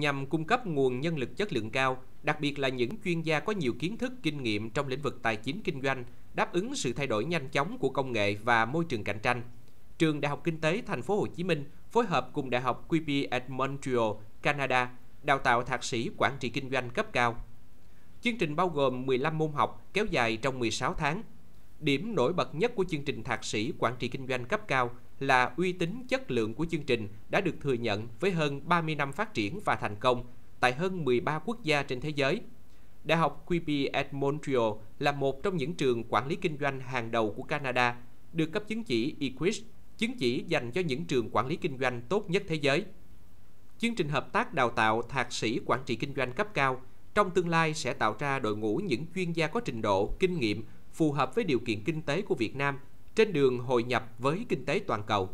nhằm cung cấp nguồn nhân lực chất lượng cao, đặc biệt là những chuyên gia có nhiều kiến thức kinh nghiệm trong lĩnh vực tài chính kinh doanh, đáp ứng sự thay đổi nhanh chóng của công nghệ và môi trường cạnh tranh. Trường Đại học Kinh tế Thành phố Hồ Chí Minh phối hợp cùng Đại học Quebec at Montreal, Canada đào tạo thạc sĩ quản trị kinh doanh cấp cao. Chương trình bao gồm 15 môn học kéo dài trong 16 tháng. Điểm nổi bật nhất của chương trình thạc sĩ quản trị kinh doanh cấp cao là uy tín chất lượng của chương trình đã được thừa nhận với hơn 30 năm phát triển và thành công tại hơn 13 quốc gia trên thế giới. Đại học Quebec at Montreal là một trong những trường quản lý kinh doanh hàng đầu của Canada, được cấp chứng chỉ EQUIS, chứng chỉ dành cho những trường quản lý kinh doanh tốt nhất thế giới. Chương trình hợp tác đào tạo thạc sĩ quản trị kinh doanh cấp cao trong tương lai sẽ tạo ra đội ngũ những chuyên gia có trình độ, kinh nghiệm phù hợp với điều kiện kinh tế của Việt Nam trên đường hội nhập với kinh tế toàn cầu.